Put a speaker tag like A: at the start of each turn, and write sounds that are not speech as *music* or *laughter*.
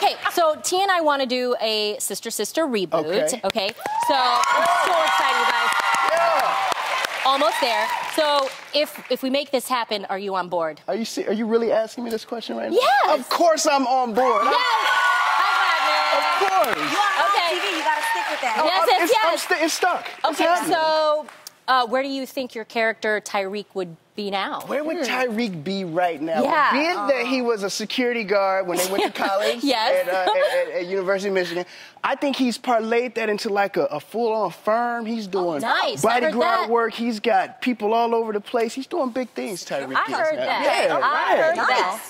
A: Okay, so T and I want to do a sister sister reboot.
B: Okay.
A: Okay. So I'm so excited, you guys.
B: Yeah.
A: Almost there. So if if we make this happen, are you on board?
B: Are you se- are you really asking me this question right now?
A: Yes.
B: Of course I'm on board.
A: Yes.
B: Of course.
C: You on
A: Okay.
C: TV, you gotta stick with that.
A: Oh, yes,
B: I'm-
A: yes,
B: it's, I'm st- it's stuck.
A: Okay,
B: happening.
A: so uh, where do you think your character Tyreek would be now?
B: Where would Tyreek be right now?
A: Yeah.
B: Be it that he was a security guard when they went to *laughs* college
A: Yes.
B: at, uh, at, at, at University of Michigan. I think he's parlayed that into like a, a full-on firm. He's doing
A: Oh, nice.
B: Bodyguard work. He's got people all over the place. He's doing big things, Tyreek.
C: I
B: is
C: heard
B: now.
C: that.
B: Yeah,
C: I
B: right.
C: heard
A: Nice.
C: that.